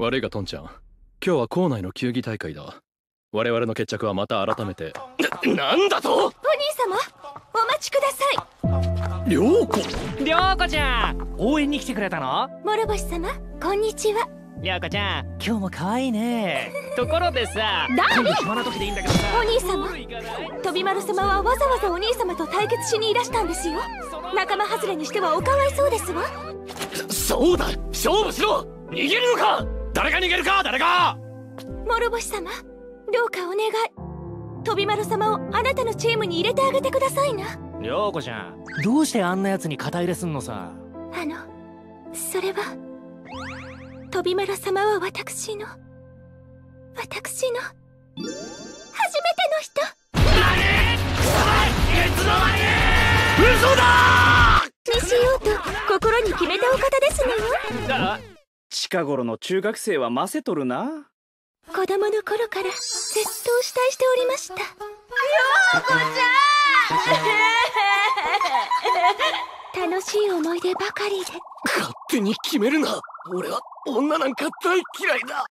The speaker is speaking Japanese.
悪いがトンちゃん今日は校内の球技大会だ。我々の決着はまた改めて。な、なんだと？お兄様お待ちください。涼子。涼子ちゃん応援に来てくれたの？諸星様こんにちは。涼子ちゃん今日も可愛いね。ところでさ今度暇な時でいいんだけどさお兄様飛丸様はわざわざお兄様と対決しにいらしたんですよ。仲間外れにしてはおかわいそうですわ。そうだ勝負しろ！逃げるのか誰が逃げるか？誰が諸星様どうかお願い。飛丸様をあなたのチームに入れてあげてくださいな。涼子ちゃんどうしてあんな奴に肩入れすんのさ？あのそれは飛丸様は私の私の初めての人。何？いつの間に？嘘だ！にしようと心に決めたお方ですの近頃の中学生はませとるな。子供の頃からずっとお慕いしておりました。ようこちゃん楽しい思い出ばかりで。勝手に決めるな。俺は女なんか大嫌いだ